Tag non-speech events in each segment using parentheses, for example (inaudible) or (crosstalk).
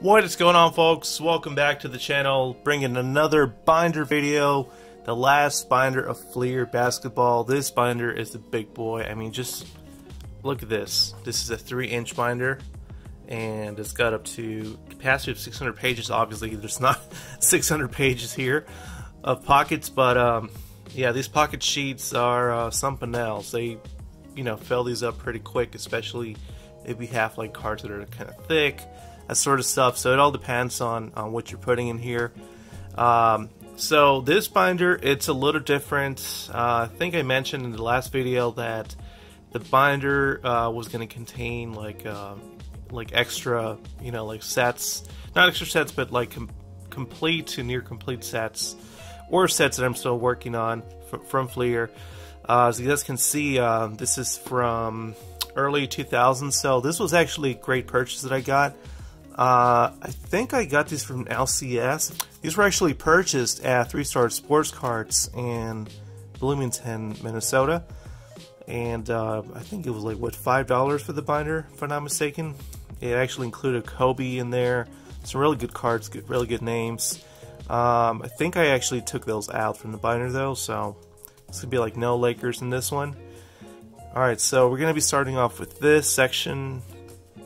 What is going on folks? Welcome back to the channel, bringing another binder video, the last binder of Fleer basketball. This binder is the big boy. I mean, just look at this. This is a 3 inch binder and it's got up to capacity of 600 pages. Obviously, there's not (laughs) 600 pages here of pockets, but um, yeah, these pocket sheets are uh, something else. They, you know, fill these up pretty quick, especially if we have like cards that are kind of thick, that sort of stuff. So it all depends on, on what you're putting in here. Um, so this binder, it's a little different. Uh, I think I mentioned in the last video that the binder uh, was going to contain like uh, like extra, you know, like sets, not extra sets, but like com complete to near complete sets, or sets that I'm still working on from Fleer. Uh, as you guys can see, uh, this is from early 2000s, so this was actually a great purchase that I got. Uh, I think I got these from LCS. These were actually purchased at Three Star Sports Cards in Bloomington, Minnesota. And uh, I think it was like, what, $5 for the binder, if I'm not mistaken. It actually included Kobe in there. Some really good cards, good, really good names. Um, I think I actually took those out from the binder though, so it's gonna be like no Lakers in this one. Alright, so we're gonna be starting off with this section.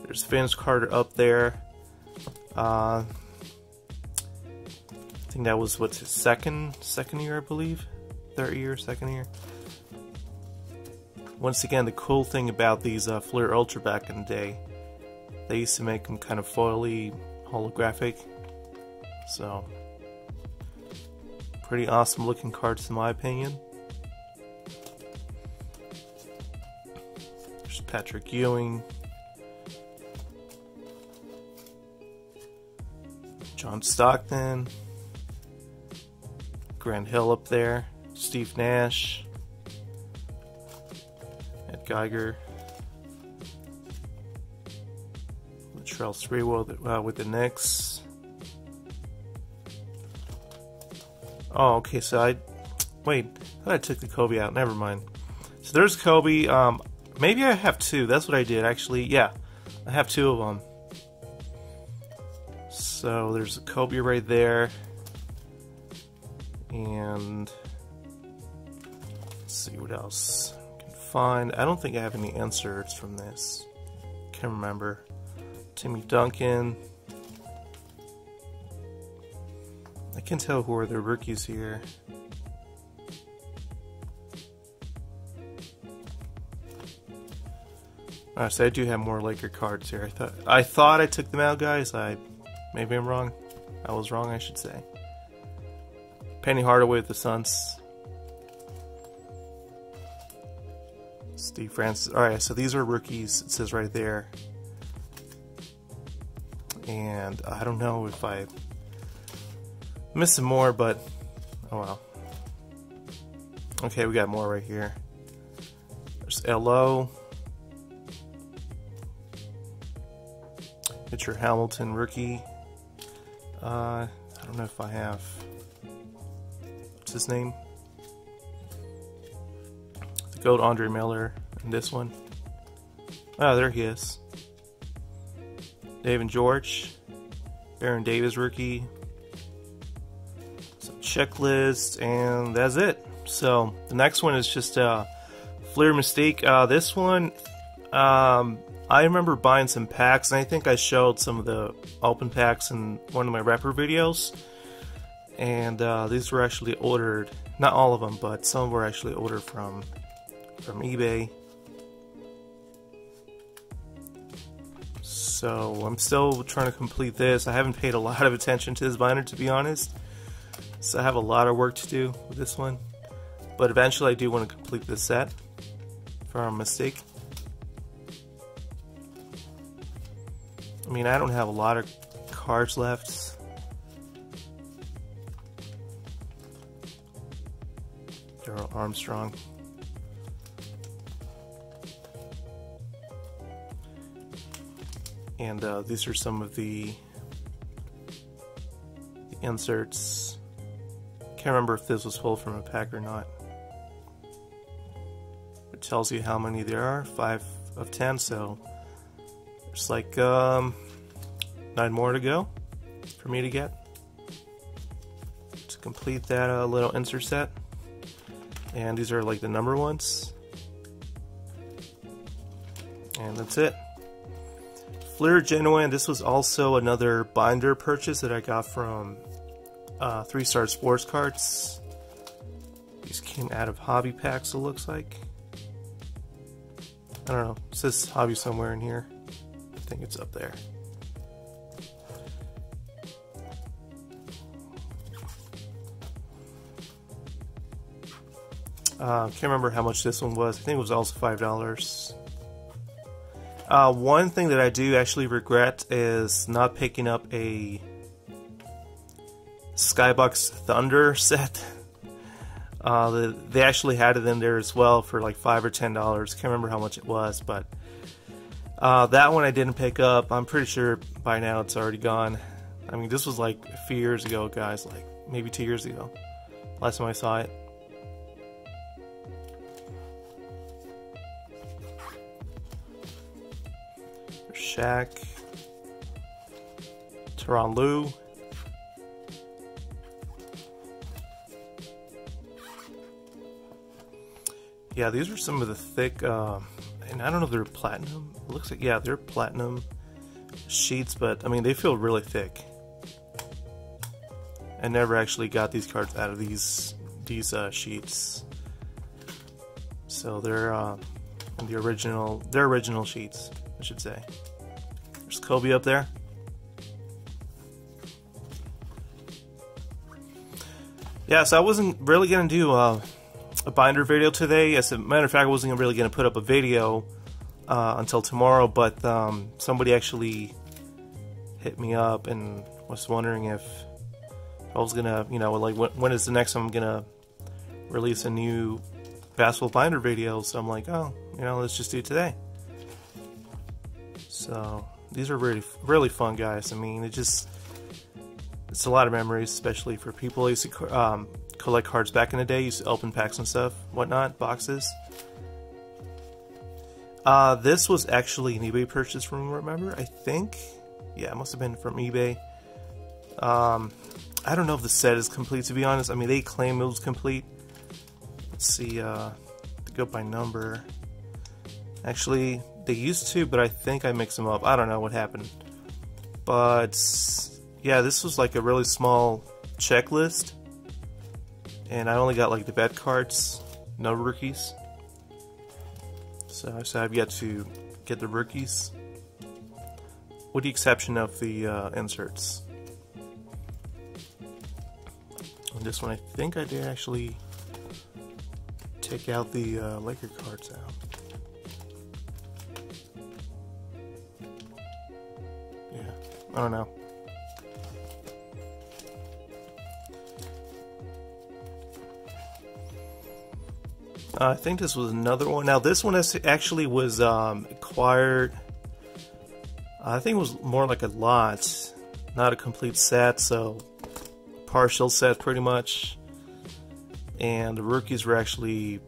There's Vince Carter up there. Uh, I think that was what's his second second year, I believe, third year, second year. Once again, the cool thing about these uh, Ultra back in the day they used to make them kind of foily, holographic. So, pretty awesome looking cards in my opinion. There's Patrick Ewing. John Stockton. Grant Hill up there. Steve Nash. Ed Geiger. Latrell Sprewell uh, with the Knicks. Oh, okay, so I... Wait, I, I took the Kobe out. Never mind. So there's Kobe. Um, maybe I have two. That's what I did, actually. Yeah, I have two of them. So there's a Kobe right there. And... Let's see what else I can find. I don't think I have any inserts from this. Can't remember. Timmy Duncan. I can tell who are the rookies here. Alright, so I do have more Laker cards here. I thought I thought I took them out, guys. I maybe I'm wrong. I was wrong, I should say. Penny Hardaway with the Suns. Steve Francis. Alright, so these are rookies. It says right there and I don't know if I missed some more, but oh well. Okay, we got more right here. There's LO. Richard Hamilton, rookie. Uh, I don't know if I have. What's his name? The gold Andre Miller in this one. Oh, there he is. David George, Baron Davis rookie, some checklist, and that's it. So the next one is just uh, Fleer Mystique. Uh, this one, um, I remember buying some packs, and I think I showed some of the open packs in one of my wrapper videos. And uh, these were actually ordered, not all of them, but some were actually ordered from from eBay. So I'm still trying to complete this. I haven't paid a lot of attention to this binder to be honest. So I have a lot of work to do with this one. But eventually I do want to complete this set for our Mystique. Mean, I don't have a lot of cards left. Darrell Armstrong. and uh, these are some of the, the inserts. Can't remember if this was pulled from a pack or not. It tells you how many there are, five of ten. So there's like um, nine more to go for me to get to complete that uh, little insert set. And these are like the number ones. And that's it. Fleer Genuine, this was also another binder purchase that I got from uh, Three Star Sports Cards. These came out of hobby packs, it looks like. I don't know. It says hobby somewhere in here. I think it's up there. Uh, can't remember how much this one was. I think it was also five dollars. Uh, one thing that I do actually regret is not picking up a Skybox Thunder (laughs) set. Uh, the, they actually had it in there as well for like five or ten dollars. Can't remember how much it was, but uh, that one I didn't pick up. I'm pretty sure by now it's already gone. I mean, this was like a few years ago, guys. Like maybe two years ago. Last time I saw it. Shaq. Tyronn Lue. Yeah, these are some of the thick, uh, and I don't know if they're platinum. It looks like, yeah, they're platinum sheets, but I mean, they feel really thick. I never actually got these cards out of these these uh, sheets, so they're uh, the original. They're original sheets, I should say. There's Kobe up there. Yeah, so I wasn't really gonna do uh, a binder video today. As a matter of fact, I wasn't really going to put up a video uh, until tomorrow, but um, somebody actually hit me up and was wondering if I was going to, you know, like when, when is the next time I'm going to release a new basketball binder video. So I'm like, oh, you know, let's just do it today. So these are really, really fun, guys. I mean, it just, it's a lot of memories, especially for people who used to um, collect cards back in the day. Used to open packs and stuff, whatnot, boxes. Uh, this was actually an eBay purchase from remember. I think, yeah, it must have been from eBay. Um, I don't know if the set is complete to be honest. I mean, they claim it was complete. Let's see. Uh, go by number. Actually, they used to, but I think I mixed them up. I don't know what happened. But yeah, this was like a really small checklist and I only got like the vet cards, no rookies. So, so I've yet to get the rookies, with the exception of the uh, inserts. On this one, I think I did actually take out the uh, Laker cards out. I don't know. Uh, I think this was another one. Now this one actually was um, acquired. I think it was more like a lot, not a complete set. So partial set, pretty much. And the rookies were actually.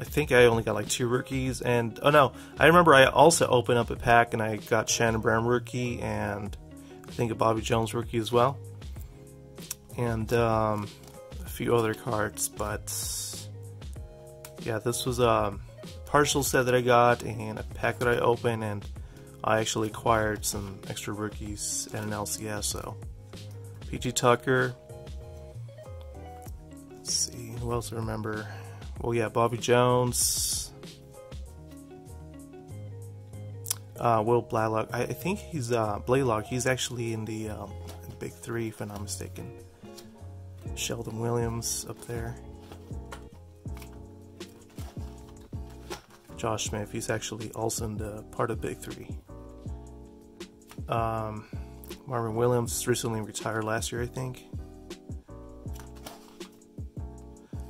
I think I only got like two rookies, and oh no, I remember I also opened up a pack and I got Shannon Brown rookie and I think a Bobby Jones rookie as well, and um, a few other cards, but yeah, this was a partial set that I got and a pack that I opened, and I actually acquired some extra rookies and an LCS. So, PJ Tucker. Let's see, who else I remember? Well, yeah, Bobby Jones. Uh, Will Blalock. I, I, think he's uh, Blalock. He's actually in the, um, in the Big Three, if I'm not mistaken. Sheldon Williams up there. Josh Smith. He's actually also in the part of Big Three. Um, Marvin Williams recently retired last year, I think.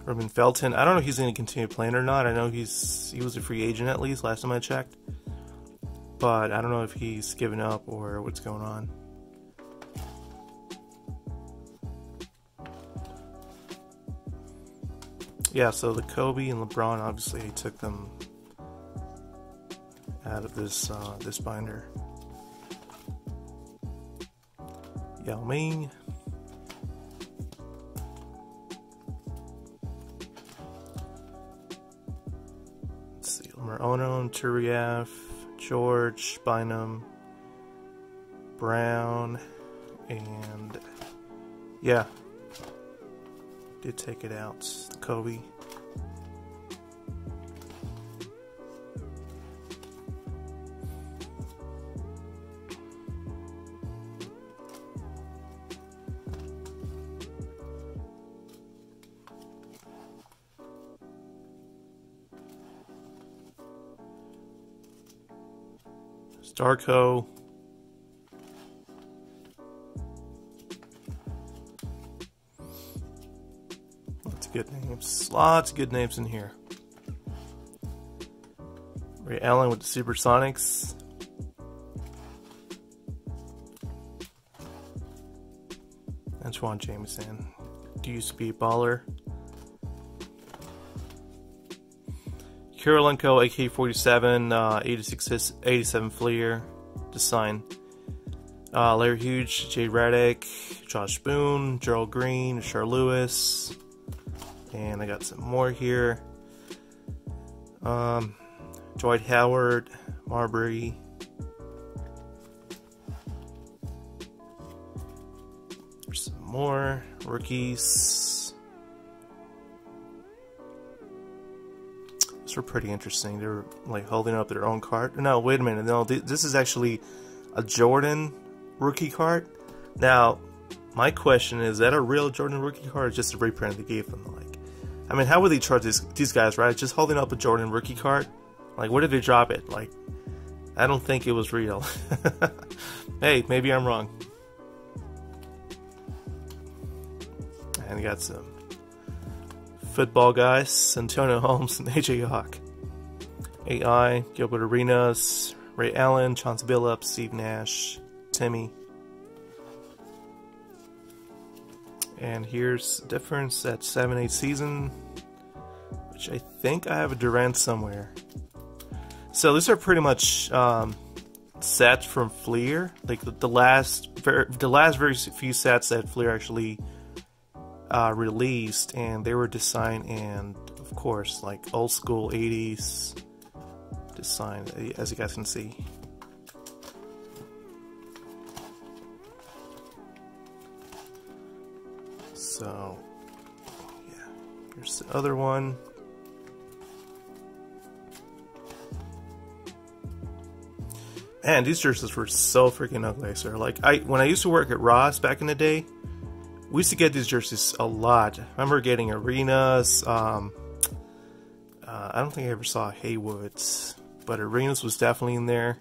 Raymond Felton. I don't know if he's going to continue playing or not. I know he's he was a free agent at least last time I checked, but I don't know if he's given up or what's going on. Yeah, so the Kobe and LeBron obviously took them out of this uh, this binder. Yao Ming. Let's see, Morono, Turiaf, George, Bynum, Brown, and yeah, did take it out. Kobe. Starco. Lots of good names. Lots of good names in here. Ray Allen with the Supersonics. Antawn Jamison. Used to be a baller. Kirilenko AK-47, uh, 86, 87 Fleer, design. Uh, Larry Hughes, Jay Redick, Josh Boone, Gerald Green, Char Lewis, and I got some more here. Um, Dwight Howard, Marbury. There's some more rookies. Were pretty interesting. They were like holding up their own card. No, wait a minute. No, this is actually a Jordan rookie card. Now, my question is: that a real Jordan rookie card, or just a reprint they gave them? Like, I mean, how would they charge these these guys? Right, just holding up a Jordan rookie card. Like, where did they drop it? Like, I don't think it was real. (laughs) hey, maybe I'm wrong. And got some football guys, Antonio Holmes and AJ Hawk. AI, Gilbert Arenas, Ray Allen, Chauncey Billups, Steve Nash, Timmy. And here's difference at 7-8 season, which I think I have a Durant somewhere. So these are pretty much um, sets from Fleer, like the, the last, the last very few sets that Fleer actually uh, released, and they were designed in, of course, like old school 80s design, as you guys can see. So, yeah, here's the other one. Man, these jerseys were so freaking ugly, sir. Like I, when I used to work at Ross back in the day, we used to get these jerseys a lot. I remember getting Arenas. Um, uh, I don't think I ever saw Haywoods, but Arenas was definitely in there.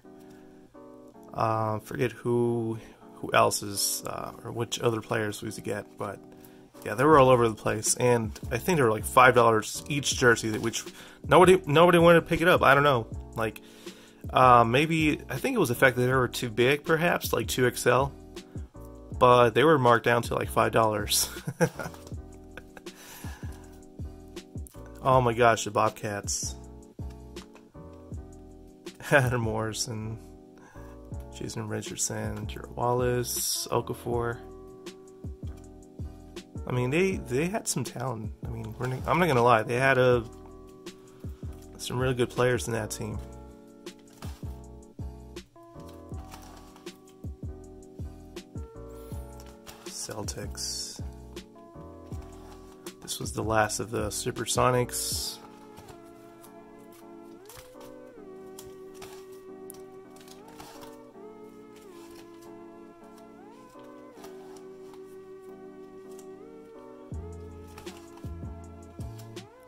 Uh, forget who who else is uh, or which other players we used to get, but yeah, they were all over the place. And I think they were like five dollars each jersey, which nobody nobody wanted to pick it up. I don't know, like uh, maybe I think it was the fact that they were too big, perhaps like two XL but they were marked down to like five dollars. oh my gosh, the Bobcats. Adam Morrison, Jason Richardson, Gerald Wallace, Okafor. I mean, they they had some talent. I mean, I'm not gonna lie, they had a some really good players in that team. Celtics. This was the last of the Supersonics.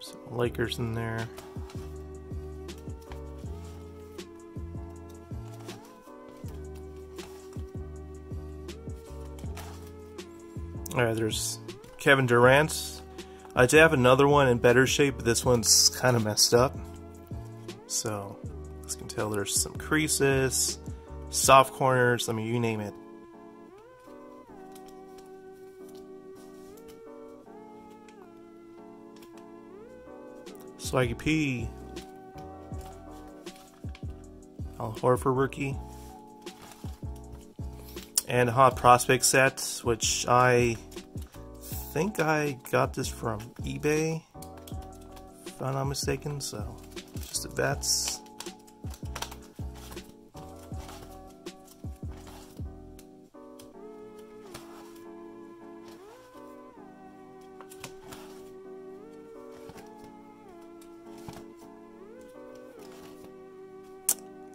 Some Lakers in there. Alright, there's Kevin Durant. I did have another one in better shape, but this one's kind of messed up. So, as you can tell, there's some creases, soft corners, I mean, you name it. Swaggy P. Al Horford rookie. and Hot Prospect set, which I think I got this from eBay, if I'm not mistaken. So, just the vets.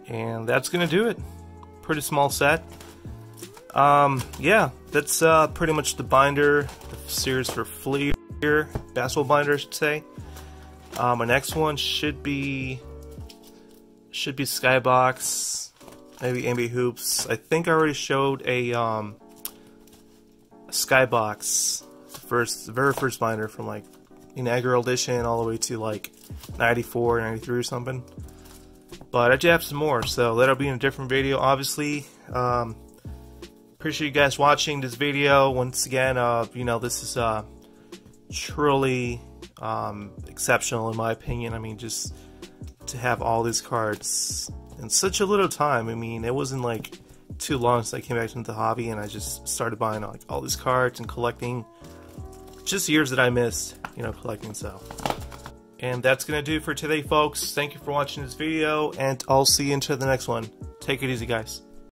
And that's going to do it. Pretty small set. Um, yeah, that's uh, pretty much the binder, the series for Fleer, basketball binder, I should say. Um, my next one should be should be Skybox, maybe NBA Hoops. I think I already showed a um, Skybox, the first, the very first binder from like inaugural edition all the way to like 94, 93 or something. But I do have some more, so that'll be in a different video, obviously. Um, appreciate you guys watching this video. Once again, uh, you know, this is uh, truly um, exceptional in my opinion. I mean, just to have all these cards in such a little time. I mean, it wasn't like too long since I came back into the hobby and I just started buying like all these cards and collecting. Just years that I missed, you know, collecting so. And that's to do for today, folks. Thank you for watching this video, and I'll see you into the next one. Take it easy, guys.